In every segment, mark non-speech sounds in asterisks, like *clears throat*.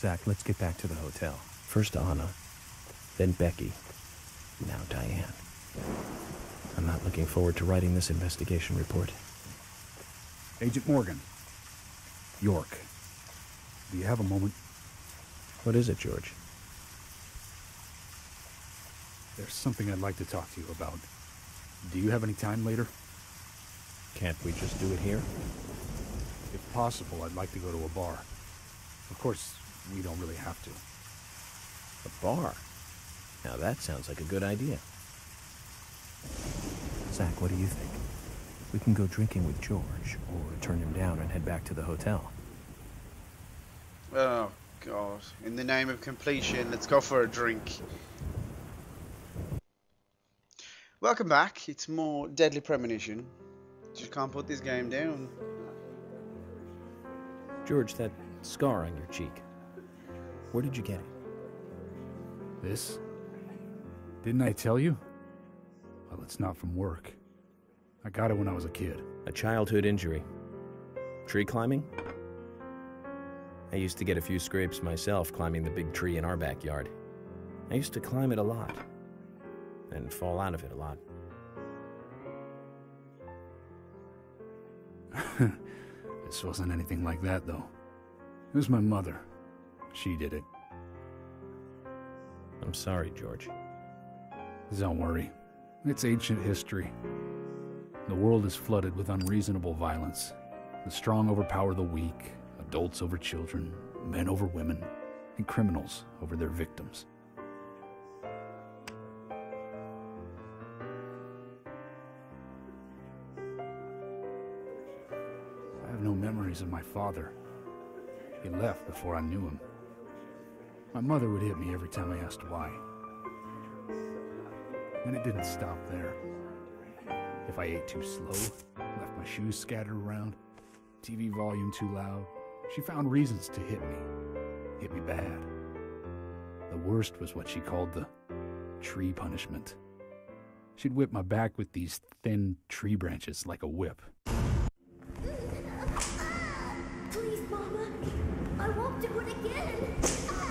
Zach, let's get back to the hotel. First Anna, then Becky, now Diane. I'm not looking forward to writing this investigation report. Agent Morgan. York. Do you have a moment? What is it, George? There's something I'd like to talk to you about. Do you have any time later? Can't we just do it here? If possible, I'd like to go to a bar. Of course, we don't really have to. A bar? Now that sounds like a good idea. Zach, what do you think? We can go drinking with George, or turn him down and head back to the hotel. Oh, God. In the name of completion, let's go for a drink. Welcome back. It's more Deadly Premonition. Just can't put this game down. George, that scar on your cheek. Where did you get it? This? Didn't I tell you? Well, it's not from work. I got it when I was a kid. A childhood injury. Tree climbing? I used to get a few scrapes myself climbing the big tree in our backyard. I used to climb it a lot, and fall out of it a lot. *laughs* this wasn't anything like that, though. It was my mother. She did it. I'm sorry, George. Don't worry. It's ancient history. The world is flooded with unreasonable violence. The strong overpower the weak, adults over children, men over women, and criminals over their victims. I have no memories of my father. He left before I knew him. My mother would hit me every time I asked why. And it didn't stop there. If I ate too slow, left my shoes scattered around, TV volume too loud, she found reasons to hit me. Hit me bad. The worst was what she called the tree punishment. She'd whip my back with these thin tree branches like a whip. Please, Mama. I won't do it again.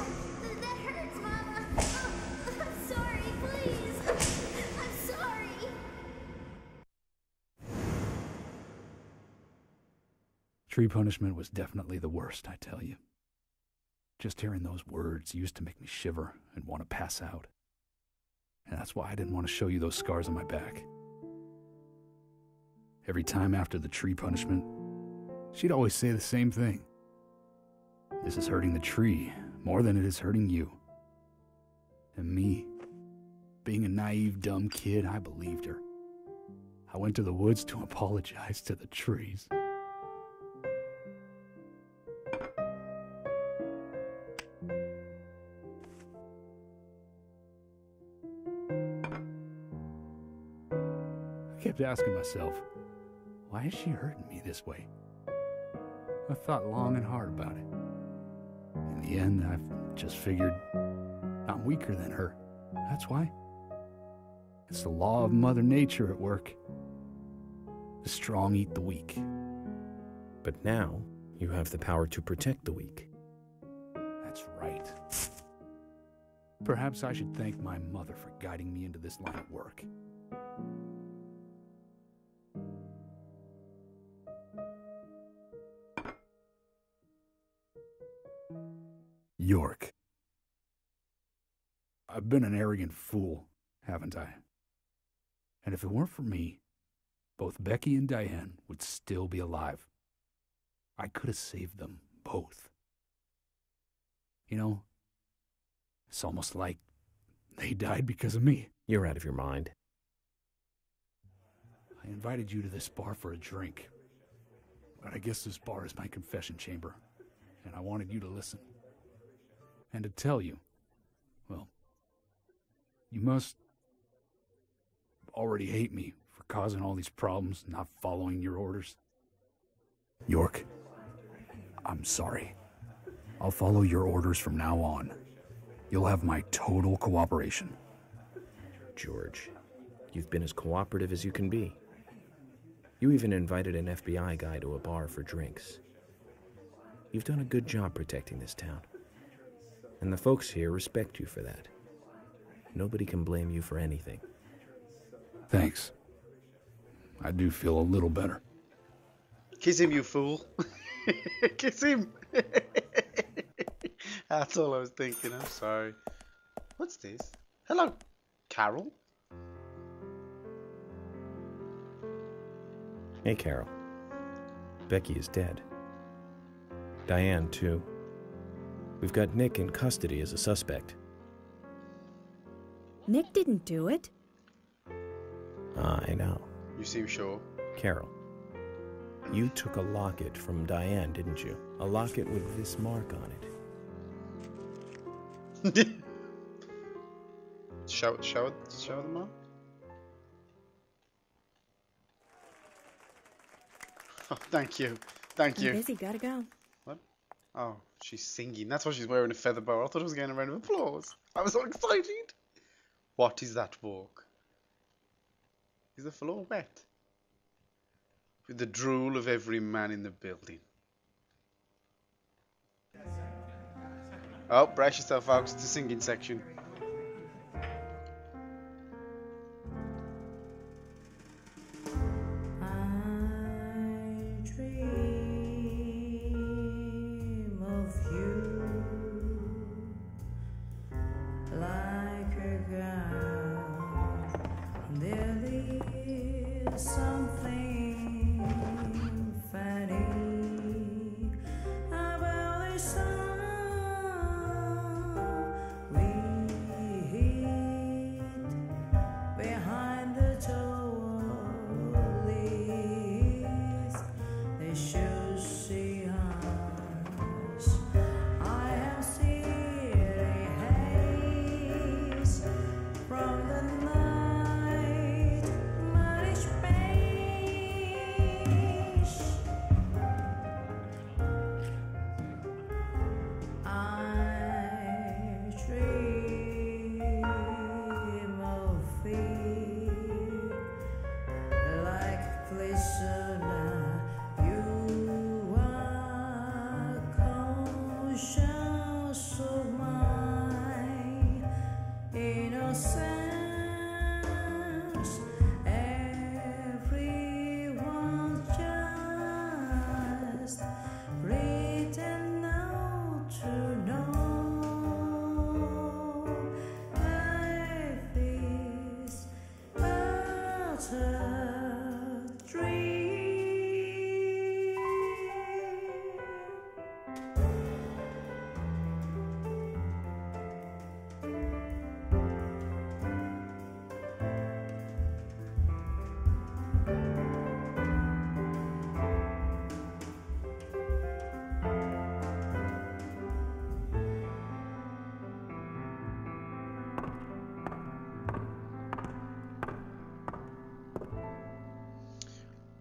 Tree punishment was definitely the worst, I tell you. Just hearing those words used to make me shiver and want to pass out. And that's why I didn't want to show you those scars on my back. Every time after the tree punishment, she'd always say the same thing. This is hurting the tree more than it is hurting you. And me, being a naive, dumb kid, I believed her. I went to the woods to *laughs* apologize to the trees. I kept asking myself, why is she hurting me this way? I thought long and hard about it. In the end, I've just figured I'm weaker than her. That's why. It's the law of Mother Nature at work. The strong eat the weak. But now, you have the power to protect the weak. That's right. Perhaps I should thank my mother for guiding me into this line of work. York. I've been an arrogant fool, haven't I? And if it weren't for me, both Becky and Diane would still be alive. I could have saved them both. You know, it's almost like they died because of me. You're out of your mind. I invited you to this bar for a drink. But I guess this bar is my confession chamber, and I wanted you to listen. And to tell you, well, you must already hate me for causing all these problems, not following your orders. York, I'm sorry. I'll follow your orders from now on. You'll have my total cooperation. George, you've been as cooperative as you can be. You even invited an FBI guy to a bar for drinks. You've done a good job protecting this town. And the folks here respect you for that. Nobody can blame you for anything. Thanks. I do feel a little better. Kiss him, you fool. *laughs* Kiss him. *laughs* That's all I was thinking. I'm sorry. What's this? Hello, Carol. Hey, Carol. Becky is dead. Diane, too. We've got Nick in custody as a suspect. Nick didn't do it. Ah, I know. You seem sure. Carol, you took a locket from Diane, didn't you? A locket with this mark on it. *laughs* show, show, show them all. Oh, thank you, thank I'm you. busy, gotta go. Oh, she's singing. That's why she's wearing a feather boa. I thought I was getting a round of applause. I was so excited. What is that walk? Is the floor wet? With the drool of every man in the building. Oh, brace yourself, folks. It's the singing section.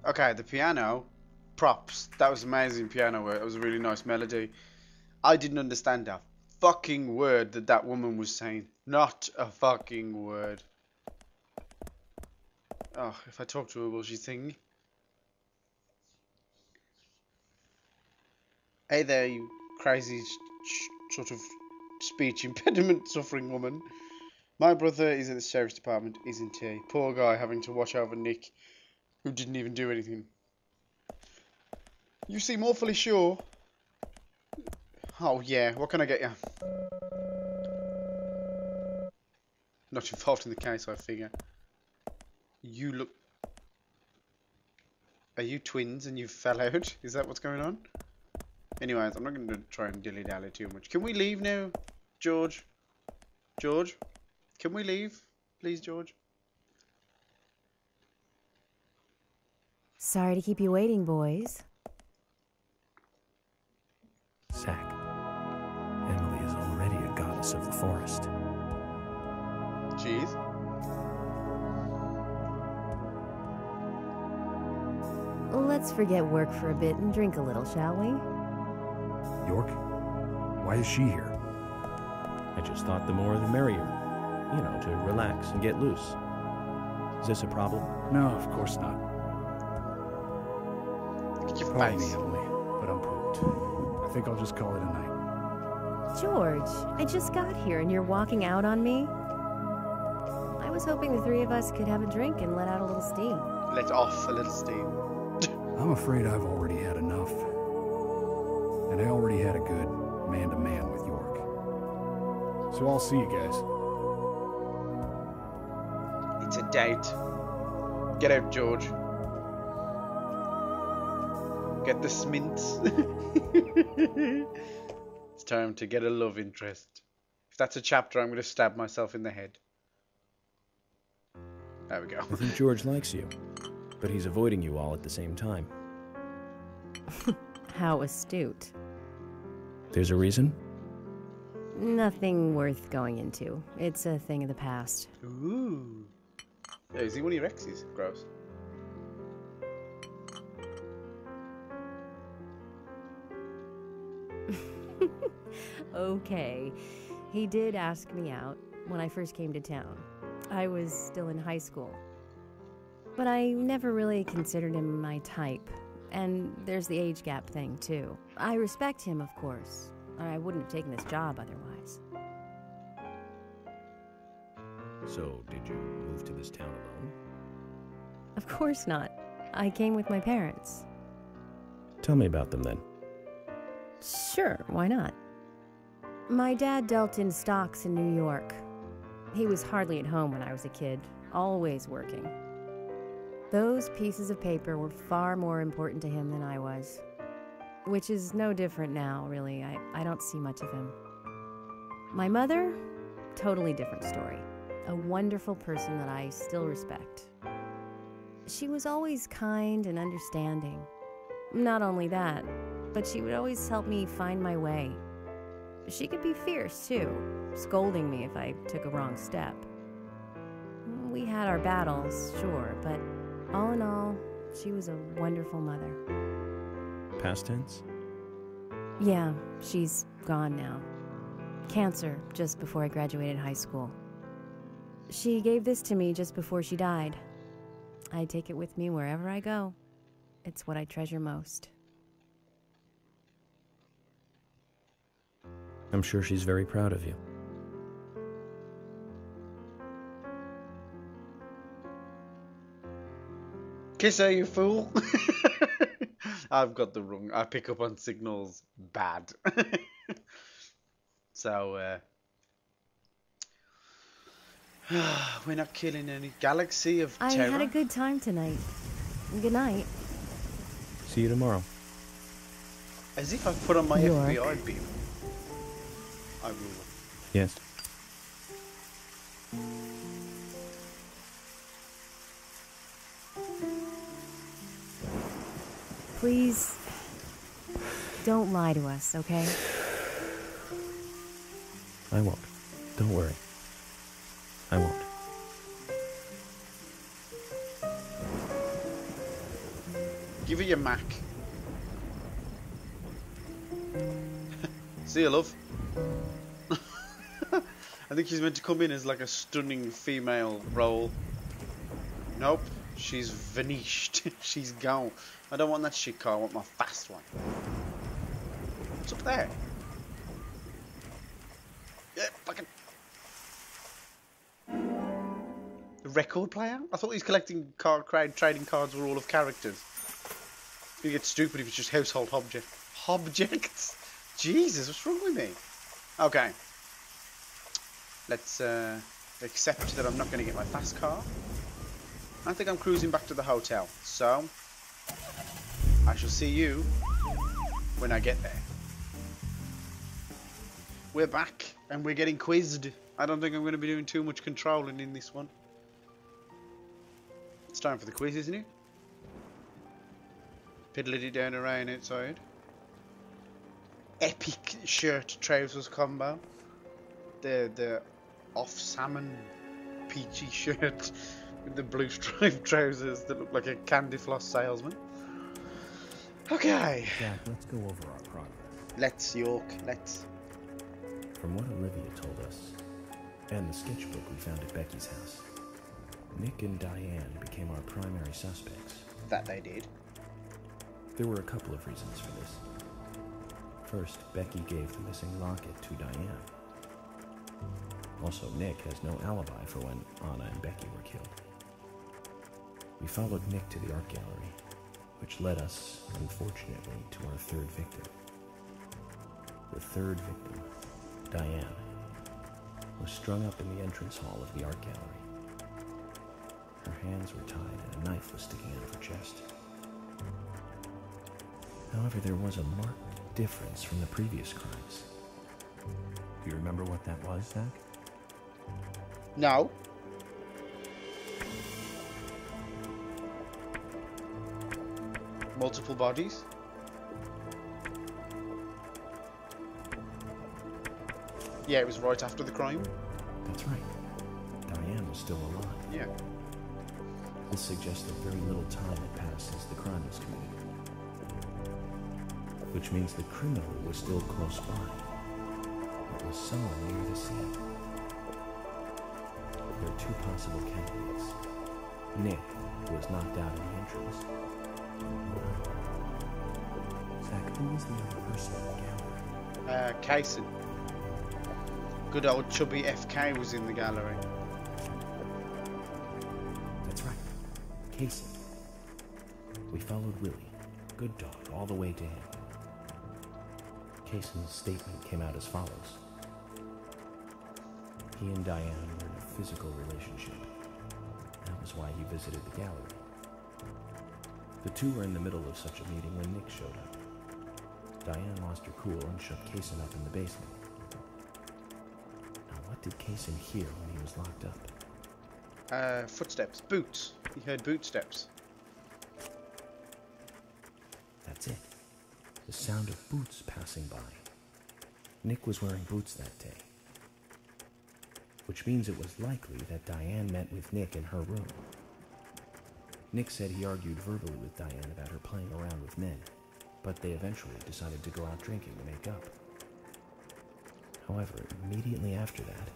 Okay, the piano, props. That was amazing piano work. It was a really nice melody. I didn't understand a fucking word that that woman was saying. Not a fucking word. Oh, if I talk to her, will she sing? Hey there, you crazy sort of speech impediment suffering woman. My brother is at the sheriff's department, isn't he? Poor guy having to watch over Nick who didn't even do anything. You seem awfully sure. Oh yeah, what can I get you? Not involved in the case, I figure. You look... Are you twins and you fell out? Is that what's going on? Anyways, I'm not going to try and dilly-dally too much. Can we leave now, George? George? Can we leave? Please, George? Sorry to keep you waiting, boys. Zach. Emily is already a goddess of the forest. Jeez. Let's forget work for a bit and drink a little, shall we? York? Why is she here? I just thought the more the merrier. You know, to relax and get loose. Is this a problem? No, of course not. Look at your me. Emily, but I'm pooped. I think I'll just call it a night. George, I just got here and you're walking out on me? I was hoping the three of us could have a drink and let out a little steam. Let off a little steam. *laughs* I'm afraid I've already had enough. And I already had a good man to man with York. So I'll see you guys. It's a date. Get out, George. Get the smints. *laughs* it's time to get a love interest. If that's a chapter, I'm going to stab myself in the head. There we go. *laughs* I think George likes you, but he's avoiding you all at the same time. *laughs* How astute. There's a reason? Nothing worth going into. It's a thing of the past. Ooh. Yeah, is he one of your exes? Gross. *laughs* Okay. He did ask me out when I first came to town. I was still in high school. But I never really considered him my type. And there's the age gap thing, too. I respect him, of course. or I wouldn't have taken this job otherwise. So, did you move to this town alone? Of course not. I came with my parents. Tell me about them then. Sure, why not? My dad dealt in stocks in New York. He was hardly at home when I was a kid, always working. Those pieces of paper were far more important to him than I was. Which is no different now, really. I, I don't see much of him. My mother, totally different story. A wonderful person that I still respect. She was always kind and understanding. Not only that, but she would always help me find my way. She could be fierce, too, scolding me if I took a wrong step. We had our battles, sure, but all in all, she was a wonderful mother. Past tense? Yeah, she's gone now. Cancer just before I graduated high school. She gave this to me just before she died. I take it with me wherever I go. It's what I treasure most. I'm sure she's very proud of you. Kiss her, you fool. *laughs* I've got the wrong. I pick up on signals bad. *laughs* so, uh, *sighs* we're not killing any galaxy of I terror. had a good time tonight. Good night. See you tomorrow. As if I've put on my York. FBI beam. I will. Yes. Please don't lie to us, okay? I won't. Don't worry. I won't. Give her your Mac. *laughs* See you, love. *laughs* I think she's meant to come in as like a stunning female role. Nope, she's vanished. *laughs* she's gone. I don't want that shit car. I want my fast one. What's up there? Yeah, fucking. The record player? I thought these collecting card crowd trading cards were all of characters. You get stupid if it's just household object *laughs* objects. Jesus, what's wrong with me? Okay. Let's uh, accept that I'm not going to get my fast car. I think I'm cruising back to the hotel. So, I shall see you when I get there. We're back and we're getting quizzed. I don't think I'm going to be doing too much controlling in this one. It's time for the quiz, isn't it? Piddly down rain outside. Epic shirt trousers combo. The the off salmon peachy *laughs* shirt with the blue striped trousers that look like a candy floss salesman. Okay, Zach, let's go over our progress. let's York, let's. From what Olivia told us, and the sketchbook we found at Becky's house, Nick and Diane became our primary suspects. That they did. There were a couple of reasons for this. First, Becky gave the missing locket to Diane. Also, Nick has no alibi for when Anna and Becky were killed. We followed Nick to the art gallery, which led us, unfortunately, to our third victim. The third victim, Diane, was strung up in the entrance hall of the art gallery. Her hands were tied and a knife was sticking out of her chest. However, there was a marked difference from the previous crimes. Do you remember what that was, Zach? No. Multiple bodies? Yeah, it was right after the crime. That's right. Diane was still alive. Yeah. This suggests that very little time had passed since the crime was committed. Which means the criminal was still close by. It was somewhere near the scene. There are two possible candidates. Nick, who was knocked out in the entrance. Zach, who was the other person in the gallery? Uh, Kaysen. Good old chubby FK was in the gallery. That's right. Casey. We followed Willie, good dog, all the way to him. Cason's statement came out as follows. He and Diane were in a physical relationship. That was why he visited the gallery. The two were in the middle of such a meeting when Nick showed up. Diane lost her cool and shut Cason up in the basement. Now, what did Cason hear when he was locked up? Uh, footsteps. Boots. He heard boot The sound of boots passing by. Nick was wearing boots that day. Which means it was likely that Diane met with Nick in her room. Nick said he argued verbally with Diane about her playing around with men, but they eventually decided to go out drinking to make up. However, immediately after that,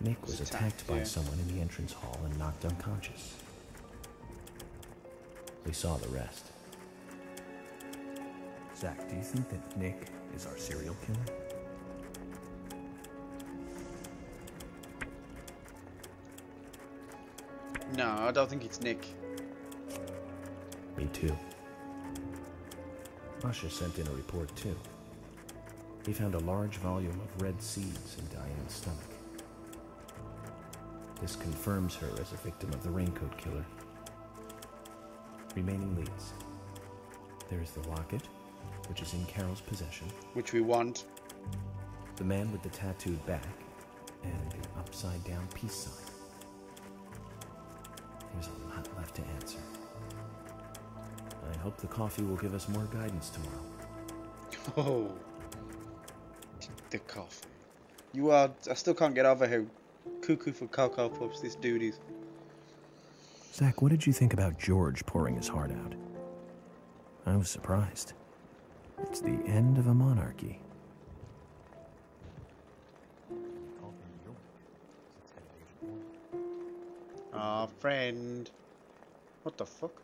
Nick was attacked, by someone in the entrance hall and knocked unconscious. We saw the rest. Zach, do you think that Nick is our serial killer? No, I don't think it's Nick. Me too. Masha sent in a report too. He found a large volume of red seeds in Diane's stomach. This confirms her as a victim of the raincoat killer. Remaining leads. There's the locket, which is in Carol's possession, Which we want. the man with the tattooed back, and the upside down peace sign. There's a lot left to answer. I hope the coffee will give us more guidance tomorrow. *laughs* Oh. The coffee. You are. I still can't get over how cuckoo for Cocoa Puffs this dude is. Zach, what did you think about George pouring his heart out? I was surprised. It's the end of a monarchy. Ah, friend. What the fuck?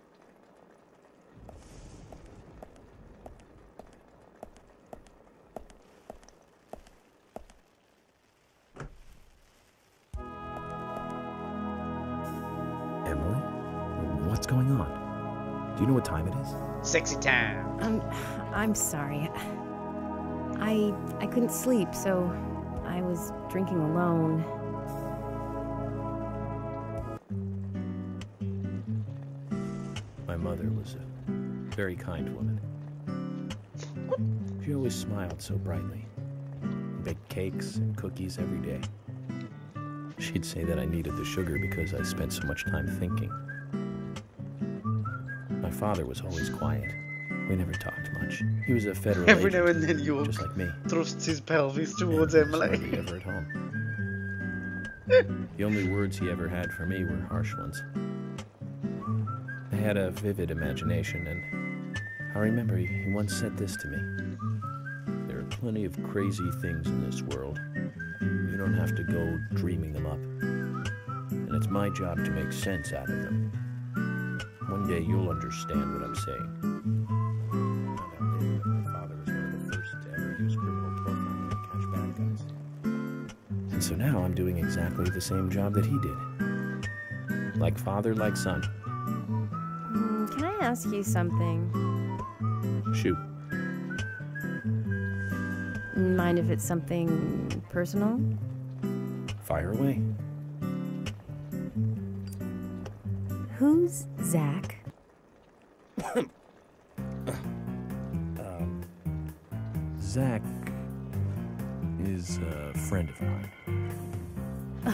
Sexy time. Um, I'm sorry. I I couldn't sleep, so I was drinking alone. My mother was a very kind woman. She always smiled so brightly. Baked cakes and cookies every day. She'd say that I needed the sugar because I spent so much time thinking. My father was always quiet. We never talked much. He was a federal Every agent, now and then York just like me. thrusts his pelvis towards and Emily. ever at home. *laughs* the only words he ever had for me were harsh ones. I had a vivid imagination, and I remember he he once said this to me There are plenty of crazy things in this world. You don't have to go dreaming them up. And it's my job to make sense out of them. One day you'll understand what I'm saying. And so now I'm doing exactly the same job that he did. Like father, like son. Mm, can I ask you something? Shoot. Mind if it's something personal? Fire away. Who's Zach? *coughs* Zach is a friend of mine.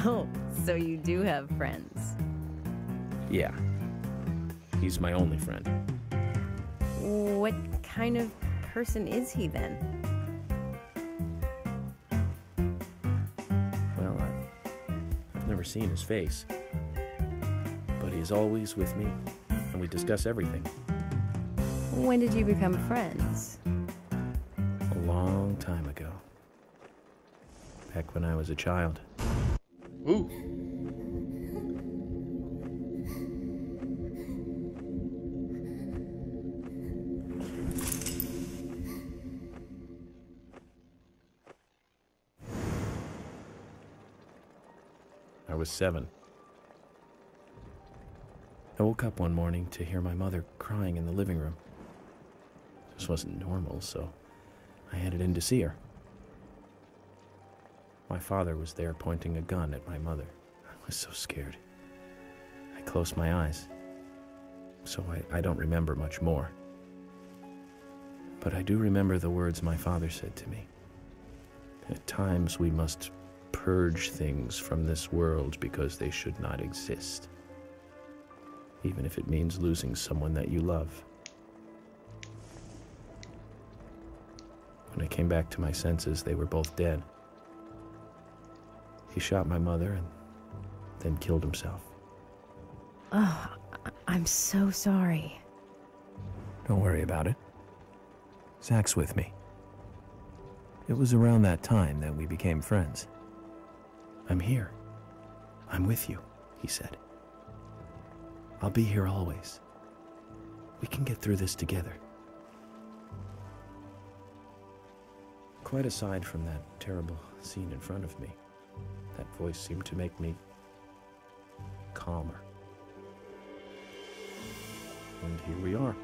Oh, so you do have friends. Yeah. He's my only friend. What kind of person is he then? Well, I, I've never seen his face. But he's always with me, and we discuss everything. When did you become friends? A long time ago. Back when I was a child. Ooh. I was seven. I woke up one morning to hear my mother crying in the living room. This wasn't normal, so I headed in to see her. My father was there pointing a gun at my mother. I was so scared. I closed my eyes, so I, I don't remember much more. But I do remember the words my father said to me. At times we must purge things from this world because they should not exist. Even if it means losing someone that you love. When I came back to my senses, they were both dead. He shot my mother and then killed himself. Oh, I'm so sorry. Don't worry about it. Zach's with me. It was around that time that we became friends. I'm here. I'm with you, he said. I'll be here always. We can get through this together. Quite aside from that terrible scene in front of me, that voice seemed to make me calmer. And here we are,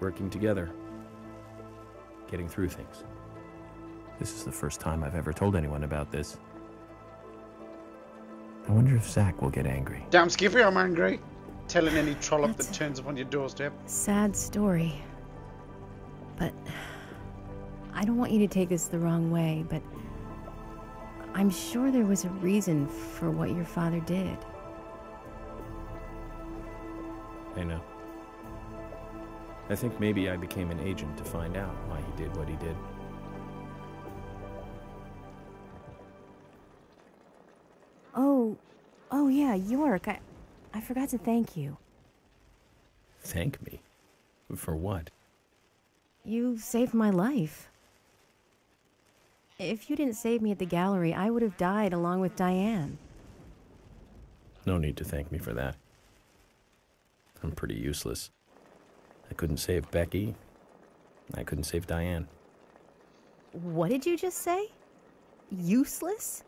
working together, getting through things. This is the first time I've ever told anyone about this. I wonder if Zach will get angry. Damn Skippy, I'm angry. Telling any trollop that turns up on your doorstep. Sad story. But I don't want you to take this the wrong way, but I'm sure there was a reason for what your father did. I know. I think maybe I became an agent to find out why he did what he did. Oh, oh yeah, York. I, I forgot to thank you. Thank me? For what? You saved my life. If you didn't save me at the gallery, I would have died along with Diane. No need to thank me for that. I'm pretty useless. I couldn't save Becky. I couldn't save Diane. What did you just say? Useless?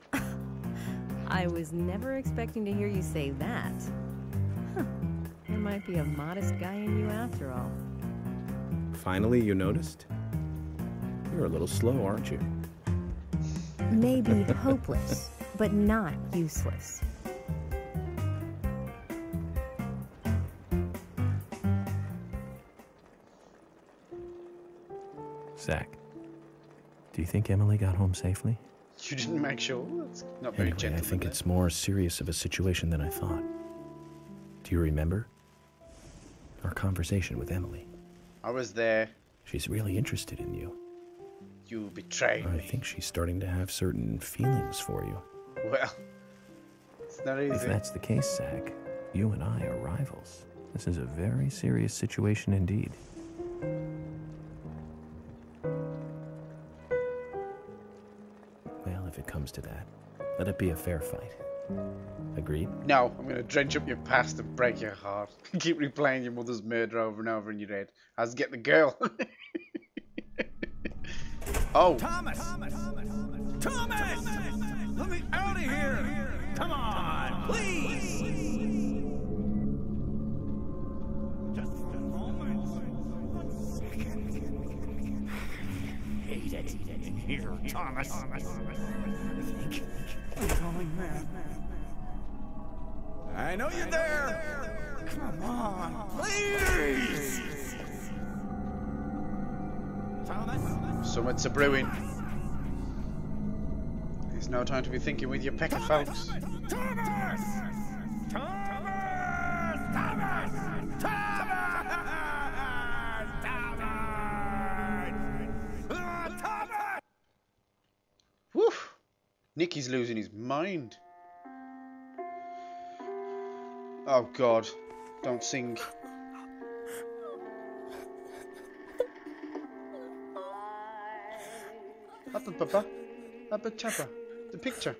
*laughs* I was never expecting to hear you say that. Huh. There might be a modest guy in you after all. Finally, you noticed? You're a little slow, aren't you? Maybe *laughs* hopeless, but not useless. Zach, do you think Emily got home safely? You didn't make sure? That's not very Anyway, I think it's more serious of a situation than I thought. Do you remember? Our conversation with Emily. I was there. She's really interested in you. You betrayed I me. think she's starting to have certain feelings for you. Well, it's not easy. If that's the case, Zach, you and I are rivals. This is a very serious situation indeed. Well, if it comes to that, let it be a fair fight. Agreed? No, I'm gonna drench up your past and break your heart. *laughs* Keep replaying your mother's murder over and over in your head. As get the girl. *laughs* oh, Thomas! Thomas! Thomas! Let me out of here! Come on, please! Just a moment. One second. Hate it in here, Thomas. I I know you're there. Come on, please. Summits are brewing. It's no time to be thinking with your pecker, folks. Thomas! Thomas! Thomas! Thomas! Thomas! Thomas! Woof! Nicky's losing his mind. Oh god. Don't sing. Apple Papa. Apple Chapa. The picture.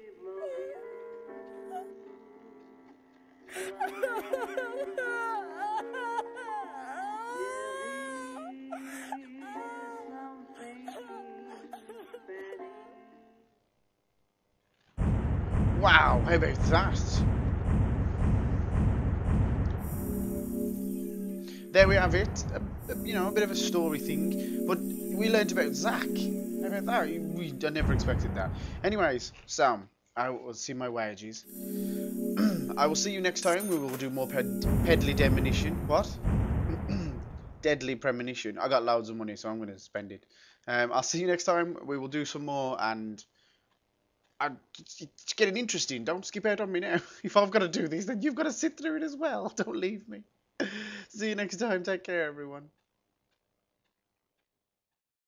Wow, how about that? There we have it. A, a- you know, a bit of a story thing, but we learned about Zach. About that? We, I never expected that. Anyways, Sam, I will see my wages. *clears throat* I will see you next time. We will do more ped- pedly demonition. What? *clears throat* Deadly premonition. I got loads of money, so I'm going to spend it. Um, I'll see you next time. We will do some more and it's, it's getting interesting. Don't skip out on me now. *laughs* If I've got to do this, then you've got to sit through it as well. *laughs* Don't leave me. See you next time. Take care, everyone.